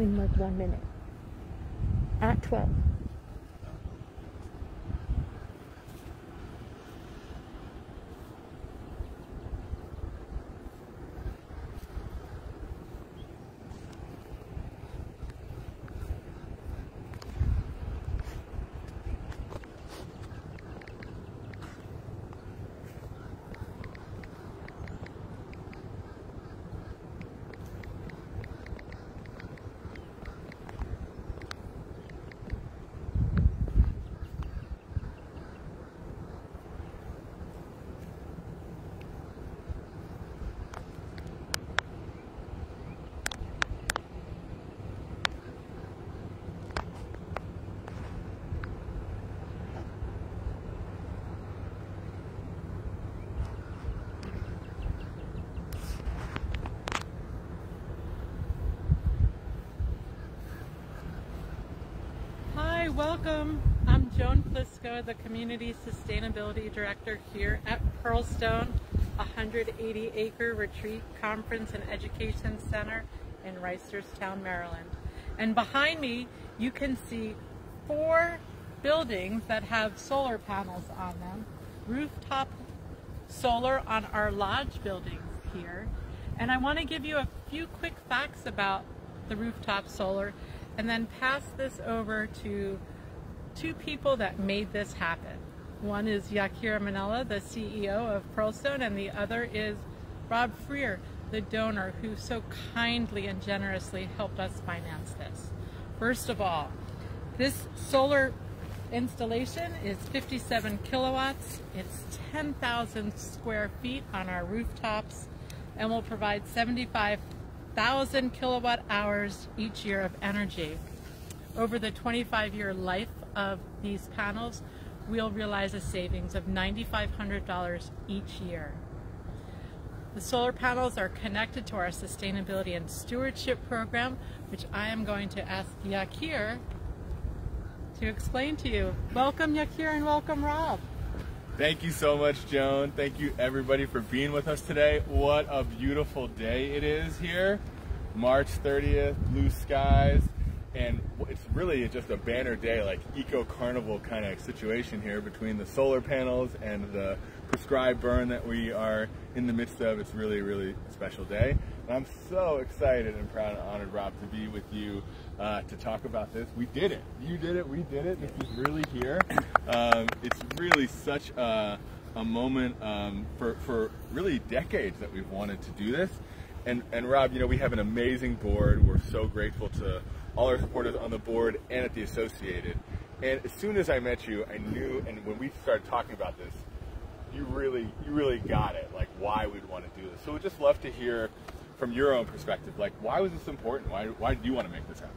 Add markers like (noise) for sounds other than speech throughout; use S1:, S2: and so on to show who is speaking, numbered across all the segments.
S1: in like one minute. At 12.
S2: Welcome. I'm Joan Plisko, the Community Sustainability Director here at Pearlstone, a 180 acre retreat, conference, and education center in Reisterstown, Maryland. And behind me, you can see four buildings that have solar panels on them, rooftop solar on our lodge buildings here. And I want to give you a few quick facts about the rooftop solar and then pass this over to two people that made this happen. One is Jakir Manela, the CEO of Pearlstone, and the other is Rob Frier, the donor who so kindly and generously helped us finance this. First of all, this solar installation is 57 kilowatts. It's 10,000 square feet on our rooftops and will provide 75,000 kilowatt hours each year of energy. Over the 25 year life of these panels, we'll realize a savings of $9,500 each year. The solar panels are connected to our sustainability and stewardship program, which I am going to ask Jakir to explain to you. Welcome Jakir and welcome Rob.
S3: Thank you so much, Joan. Thank you everybody for being with us today. What a beautiful day it is here. March 30th, blue skies, and it's really just a banner day, like eco carnival kind of situation here between the solar panels and the prescribed burn that we are in the midst of. It's really, really a special day. And I'm so excited and proud and honored, Rob, to be with you uh, to talk about this. We did it. You did it. We did it. This is really here. Um, it's really such a, a moment um, for, for really decades that we've wanted to do this. And, and Rob, you know, we have an amazing board. We're so grateful to all our supporters on the board and at the Associated. And as soon as I met you, I knew, and when we started talking about this, you really, you really got it, like why we'd want to do this. So we'd just love to hear from your own perspective, like why was this important? Why, why do you want to make this happen?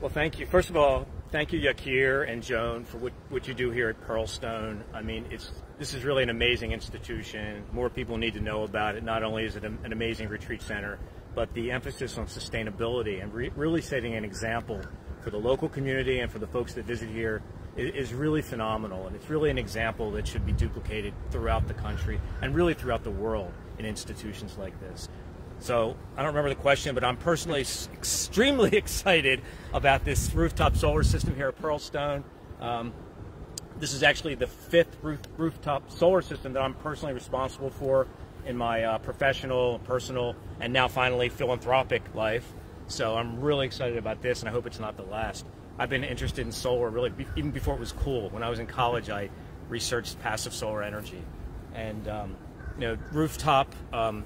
S4: Well, thank you. First of all, thank you, Jakir and Joan, for what, what you do here at Pearlstone. I mean, it's this is really an amazing institution. More people need to know about it. Not only is it an amazing retreat center, but the emphasis on sustainability and re really setting an example for the local community and for the folks that visit here is, is really phenomenal. And it's really an example that should be duplicated throughout the country and really throughout the world in institutions like this. So I don't remember the question, but I'm personally extremely (laughs) excited about this rooftop solar system here at Pearlstone. Um, this is actually the fifth roof, rooftop solar system that I'm personally responsible for in my uh, professional, personal, and now finally philanthropic life. So I'm really excited about this, and I hope it's not the last. I've been interested in solar really even before it was cool. When I was in college, I researched passive solar energy, and um, you know, rooftop um,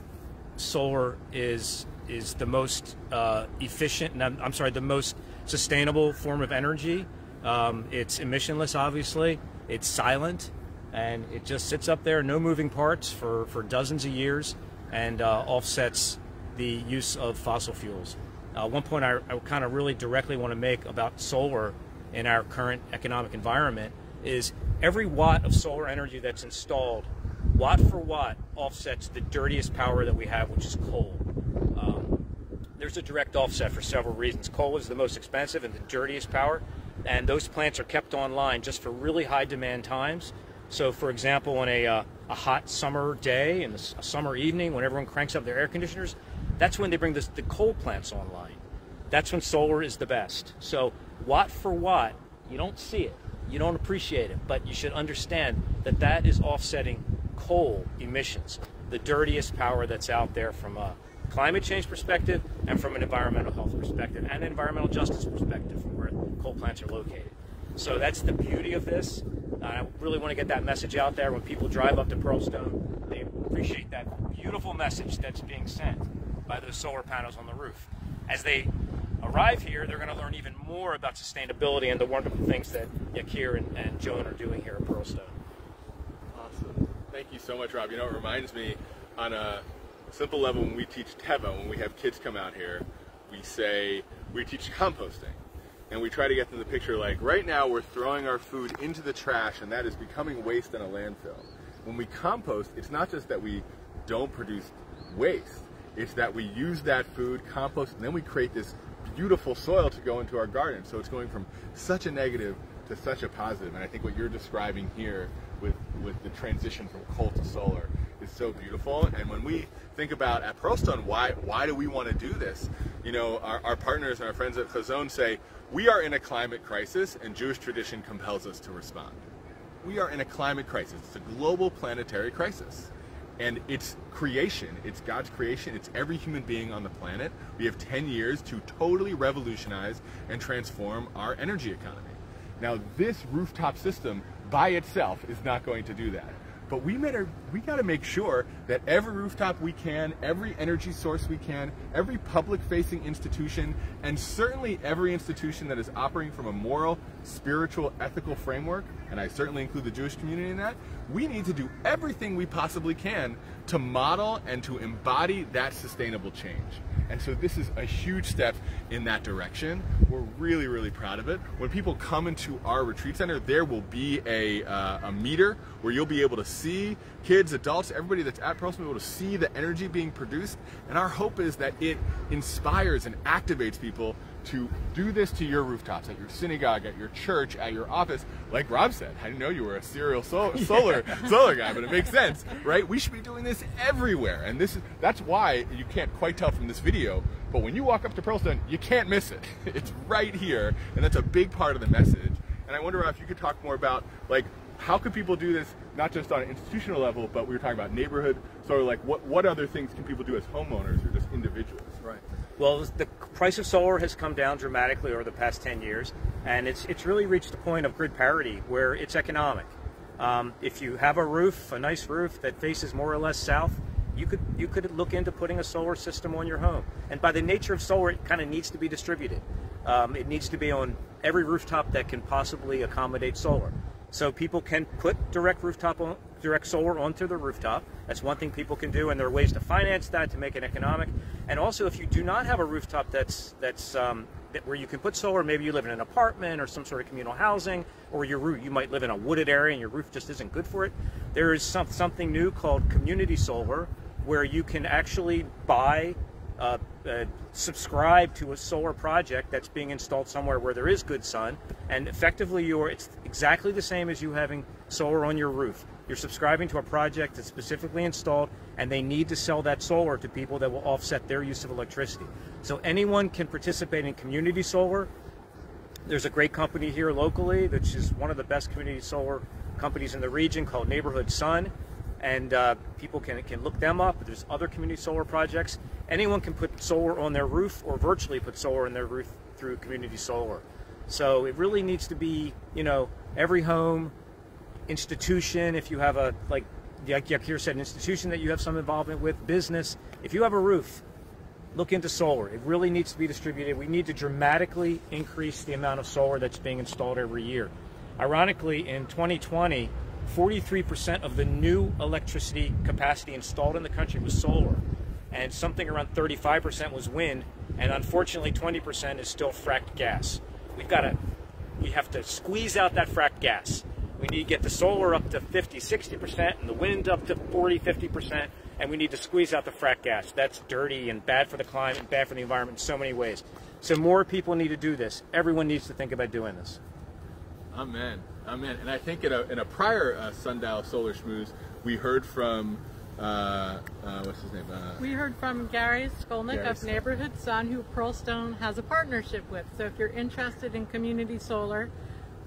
S4: solar is is the most uh, efficient, and I'm, I'm, sorry, the most sustainable form of energy. Um, it's emissionless, obviously. It's silent, and it just sits up there, no moving parts for, for dozens of years, and uh, offsets the use of fossil fuels. Uh, one point I, I kind of really directly want to make about solar in our current economic environment is every watt of solar energy that's installed, watt for watt, offsets the dirtiest power that we have, which is coal. Um, there's a direct offset for several reasons. Coal is the most expensive and the dirtiest power, and those plants are kept online just for really high demand times. So, for example, on a, uh, a hot summer day and a summer evening when everyone cranks up their air conditioners, that's when they bring this, the coal plants online. that's when solar is the best. So watt for watt, you don't see it, you don't appreciate it, but you should understand that that is offsetting coal emissions, the dirtiest power that's out there from a climate change perspective and from an environmental health perspective and an environmental justice perspective from where coal plants are located. So that's the beauty of this. I really want to get that message out there when people drive up to Pearlstone. They appreciate that beautiful message that's being sent by those solar panels on the roof. As they arrive here, they're going to learn even more about sustainability and the wonderful things that Jakir and, and Joan are doing here at Pearlstone.
S3: Awesome. Thank you so much, Rob. You know, it reminds me on a simple level when we teach Teva, when we have kids come out here, we say, we teach composting. And we try to get them the picture like, right now we're throwing our food into the trash and that is becoming waste in a landfill. When we compost, it's not just that we don't produce waste, it's that we use that food, compost, and then we create this beautiful soil to go into our garden. So it's going from such a negative to such a positive. And I think what you're describing here with, with the transition from coal to solar is so beautiful. And when we think about at Pearlstone, why why do we want to do this? You know, our, our partners and our friends at Hazon say, we are in a climate crisis and Jewish tradition compels us to respond. We are in a climate crisis. It's a global planetary crisis. And it's creation, it's God's creation, it's every human being on the planet. We have 10 years to totally revolutionize and transform our energy economy. Now, this rooftop system by itself is not going to do that. But we better, we got to make sure that every rooftop we can, every energy source we can, every public-facing institution, and certainly every institution that is operating from a moral, spiritual, ethical framework, and I certainly include the Jewish community in that, we need to do everything we possibly can to model and to embody that sustainable change. And so this is a huge step in that direction. We're really, really proud of it. When people come into our retreat center, there will be a, uh, a meter where you'll be able to see kids, adults, everybody that's at Pearlstone, will be able to see the energy being produced. And our hope is that it inspires and activates people to do this to your rooftops, at your synagogue, at your church, at your office. Like Rob said, I didn't know you were a serial so (laughs) solar solar guy, but it makes sense, right? We should be doing this everywhere, and this is that's why you can't quite tell from this video. But when you walk up to Pearlstone, you can't miss it. (laughs) It's right here, and that's a big part of the message. And I wonder if you could talk more about like how could people do this not just on an institutional level, but we were talking about neighborhood. So like what what other things can people do as homeowners or just individuals?
S4: Right. Well, the price of solar has come down dramatically over the past 10 years, and it's, it's really reached a point of grid parity where it's economic. Um, if you have a roof, a nice roof that faces more or less south, you could you could look into putting a solar system on your home. And by the nature of solar, it kind of needs to be distributed. Um, it needs to be on every rooftop that can possibly accommodate solar. So people can put direct rooftop on, direct solar onto the rooftop. That's one thing people can do, and there are ways to finance that to make it economic. And also, if you do not have a rooftop that's that's um, that where you can put solar, maybe you live in an apartment or some sort of communal housing, or your roof, you might live in a wooded area and your roof just isn't good for it. There is some, something new called community solar, where you can actually buy uh, uh, subscribe to a solar project that's being installed somewhere where there is good sun, and effectively you're it's exactly the same as you having solar on your roof. You're subscribing to a project that's specifically installed, and they need to sell that solar to people that will offset their use of electricity. So anyone can participate in community solar. There's a great company here locally, which is one of the best community solar companies in the region called Neighborhood Sun and uh, people can, can look them up. There's other community solar projects. Anyone can put solar on their roof or virtually put solar on their roof through community solar. So it really needs to be, you know, every home, institution, if you have a, like Jakir said, an institution that you have some involvement with, business, if you have a roof, look into solar. It really needs to be distributed. We need to dramatically increase the amount of solar that's being installed every year. Ironically, in 2020, 43% of the new electricity capacity installed in the country was solar, and something around 35% was wind, and unfortunately 20% is still fracked gas. We've got to, we have to squeeze out that fracked gas. We need to get the solar up to 50, 60%, and the wind up to 40, 50%, and we need to squeeze out the fracked gas. That's dirty and bad for the climate, and bad for the environment in so many ways. So more people need to do this. Everyone needs to think about doing this.
S3: Amen. Amen. And I think in a, in a prior uh, Sundial Solar Schmooze, we heard from uh, uh, what's his name? Uh,
S2: We heard from Gary Skulnik
S3: Gary
S2: of
S3: Skulnik.
S2: Neighborhood Sun, who Pearlstone has a partnership with. So if you're interested in community solar,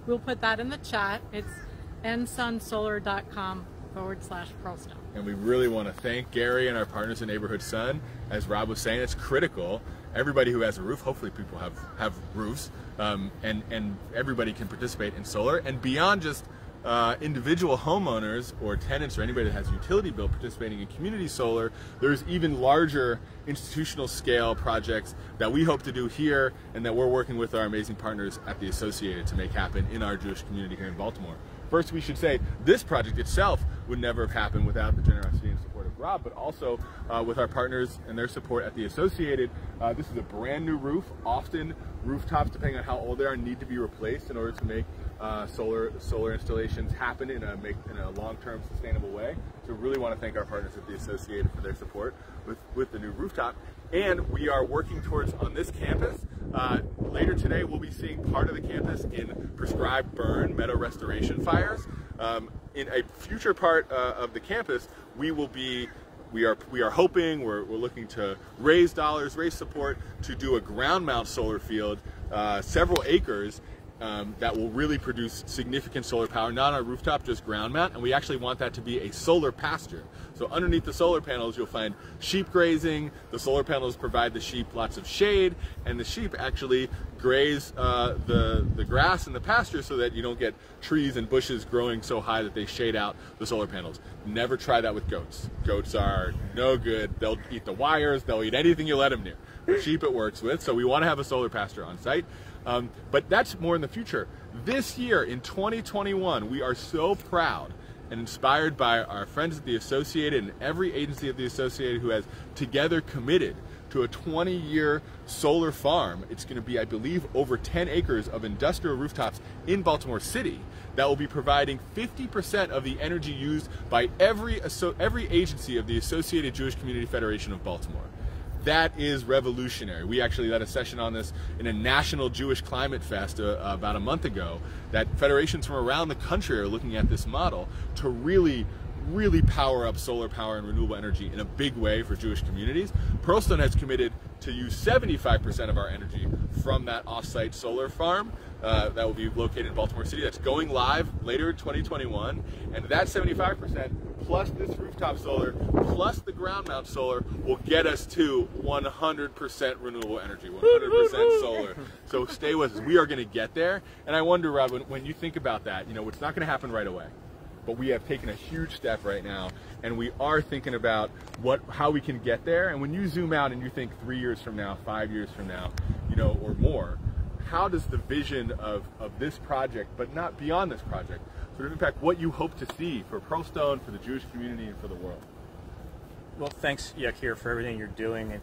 S2: we'll put that in the chat. It's nsunsolar.com forward slash Pearlstone.
S3: and we really want to thank Gary and our partners in Neighborhood Sun. As Rob was saying, it's critical. Everybody who has a roof, hopefully people have have roofs, um, and and everybody can participate in solar. And beyond just uh, individual homeowners or tenants or anybody that has a utility bill participating in community solar, there's even larger institutional scale projects that we hope to do here and that we're working with our amazing partners at the Associated to make happen in our Jewish community here in Baltimore. First, we should say this project itself would never have happened without the generosity and support of Rob, but also uh, with our partners and their support at the Associated. Uh, this is a brand new roof. Often, rooftops, depending on how old they are, need to be replaced in order to make uh, solar solar installations happen in a make in a long-term sustainable way. So, really want to thank our partners at the Associated for their support with with the new rooftop. And we are working towards on this campus. Uh, later today, we'll be seeing part of the campus in prescribed burn meadow restoration fires. Um, in a future part uh, of the campus, we will be we are we are hoping we're, we're looking to raise dollars, raise support to do a ground mount solar field, uh, several acres. Um, that will really produce significant solar power, not on a rooftop, just ground mount. And we actually want that to be a solar pasture. So underneath the solar panels, you'll find sheep grazing. The solar panels provide the sheep lots of shade, and the sheep actually graze uh, the, the grass in the pasture so that you don't get trees and bushes growing so high that they shade out the solar panels. Never try that with goats. Goats are no good. They'll eat the wires, they'll eat anything you let them near. But sheep it works with, so we want to have a solar pasture on site. Um, but that's more in the future. This year, in 2021, we are so proud and inspired by our friends at the Associated and every agency of the Associated who has together committed to a 20 year solar farm. It's going to be, I believe, over 10 acres of industrial rooftops in Baltimore City that will be providing 50% of the energy used by every, every agency of the Associated Jewish Community Federation of Baltimore. That is revolutionary. We actually led a session on this in a national Jewish climate fest uh, about a month ago. That federations from around the country are looking at this model to really, really power up solar power and renewable energy in a big way for Jewish communities. Pearlstone has committed to use 75% of our energy from that offsite solar farm uh, that will be located in Baltimore City. That's going live later in 2021. And that 75% plus this rooftop solar plus the ground mount solar will get us to 100% renewable energy, 100% solar. So stay with us. We are going to get there. And I wonder, Rob, when, when you think about that, you know, it's not going to happen right away. But we have taken a huge step right now, and we are thinking about what, how we can get there. And when you zoom out and you think three years from now, five years from now, you know, or more, how does the vision of, of this project, but not beyond this project, impact what you hope to see for Pearlstone, for the Jewish community, and for the world?
S4: Well, thanks, Jakir, for everything you're doing. And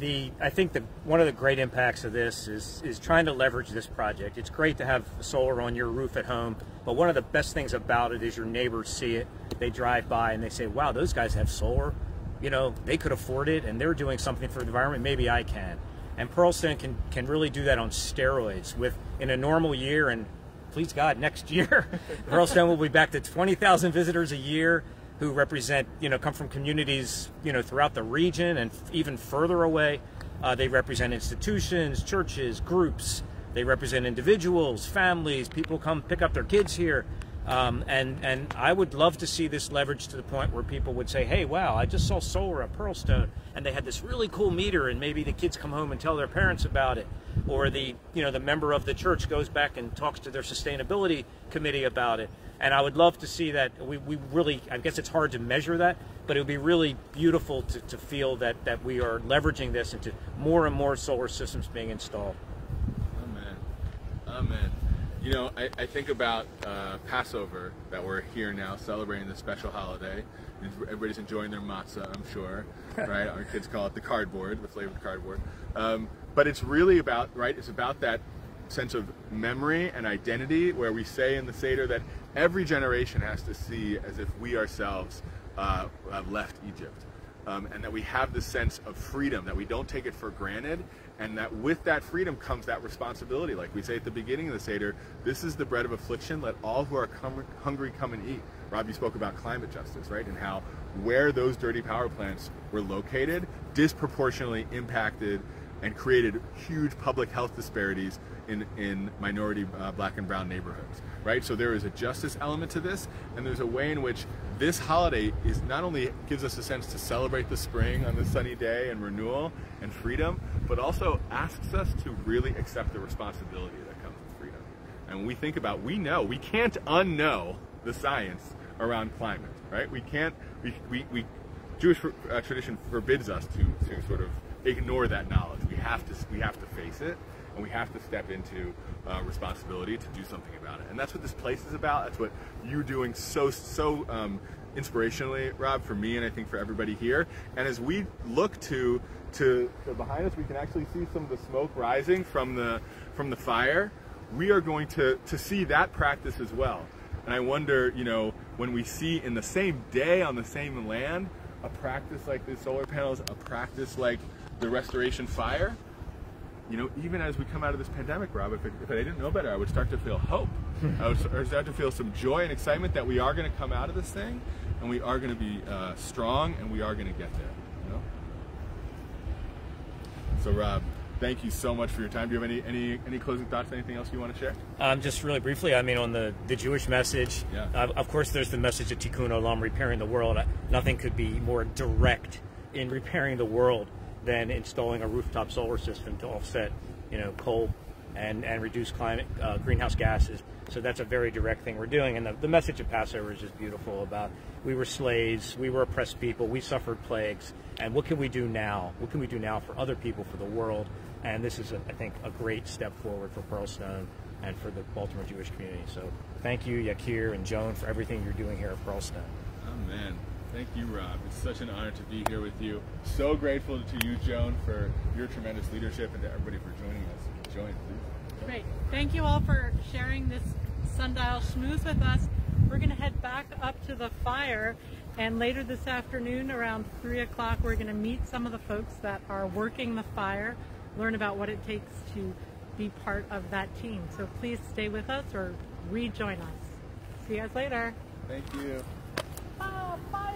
S4: the I think the one of the great impacts of this is is trying to leverage this project. It's great to have solar on your roof at home, but one of the best things about it is your neighbors see it. They drive by and they say, "Wow, those guys have solar. You know, they could afford it, and they're doing something for the environment. Maybe I can." And Pearlstone can can really do that on steroids. With in a normal year, and please God, next year, (laughs) Pearlstone will be back to 20,000 visitors a year who represent, you know, come from communities, you know, throughout the region and even further away. Uh, they represent institutions, churches, groups. They represent individuals, families. People come pick up their kids here. Um, and, and I would love to see this leverage to the point where people would say, hey, wow, I just saw solar at Pearlstone and they had this really cool meter and maybe the kids come home and tell their parents about it. Or the, you know, the member of the church goes back and talks to their sustainability committee about it. And I would love to see that. We, we really, I guess it's hard to measure that, but it would be really beautiful to, to feel that, that we are leveraging this into more and more solar systems being installed.
S3: Amen. Amen. You know, I, I think about uh, Passover that we're here now celebrating this special holiday. And Everybody's enjoying their matzah, I'm sure, (laughs) right? Our kids call it the cardboard, the flavored cardboard. Um, but it's really about, right? It's about that sense of memory and identity where we say in the Seder that every generation has to see as if we ourselves uh, have left Egypt. Um, and that we have this sense of freedom, that we don't take it for granted, and that with that freedom comes that responsibility. Like we say at the beginning of the Seder, this is the bread of affliction, let all who are hungry come and eat. Rob, you spoke about climate justice, right? And how where those dirty power plants were located disproportionately impacted and created huge public health disparities in, in minority uh, black and brown neighborhoods, right? So there is a justice element to this, and there's a way in which this holiday is not only gives us a sense to celebrate the spring on this sunny day and renewal and freedom, but also asks us to really accept the responsibility that comes with freedom. And when we think about, we know, we can't unknow the science around climate, right? We can't, we, we, we Jewish uh, tradition forbids us to, to sort of ignore that knowledge. We have to, we have to face it and we have to step into uh, responsibility to do something about it. And that's what this place is about. That's what you're doing so, so um, inspirationally, Rob, for me and I think for everybody here. And as we look to, to, to behind us, we can actually see some of the smoke rising from the, from the fire. We are going to, to see that practice as well. And I wonder, you know, when we see in the same day on the same land, a practice like the solar panels, a practice like the restoration fire, you know, even as we come out of this pandemic, Rob, if, it, if I didn't know better, I would start to feel hope. (laughs) I would start to feel some joy and excitement that we are going to come out of this thing, and we are going to be uh, strong, and we are going to get there. You know. So, Rob, thank you so much for your time. Do you have any any any closing thoughts? Anything else you want to share?
S4: Um, just really briefly, I mean, on the the Jewish message.
S3: Yeah.
S4: Uh, of course, there's the message of Tikkun Olam, repairing the world. Nothing could be more direct in repairing the world than installing a rooftop solar system to offset, you know, coal and, and reduce climate uh, greenhouse gases. So that's a very direct thing we're doing. And the, the message of Passover is just beautiful about we were slaves, we were oppressed people, we suffered plagues, and what can we do now? What can we do now for other people, for the world? And this is, a, I think, a great step forward for Pearlstone and for the Baltimore Jewish community. So thank you, Jakir and Joan, for everything you're doing here at Pearlstone.
S3: Amen. Thank you, Rob. It's such an honor to be here with you. So grateful to you, Joan, for your tremendous leadership and to everybody for joining us. Join, please.
S2: Great. Thank you all for sharing this sundial schmooze with us. We're going to head back up to the fire and later this afternoon around 3 o'clock we're going to meet some of the folks that are working the fire, learn about what it takes to be part of that team. So please stay with us or rejoin us. See you guys later.
S3: Thank you.
S2: Ah, fire!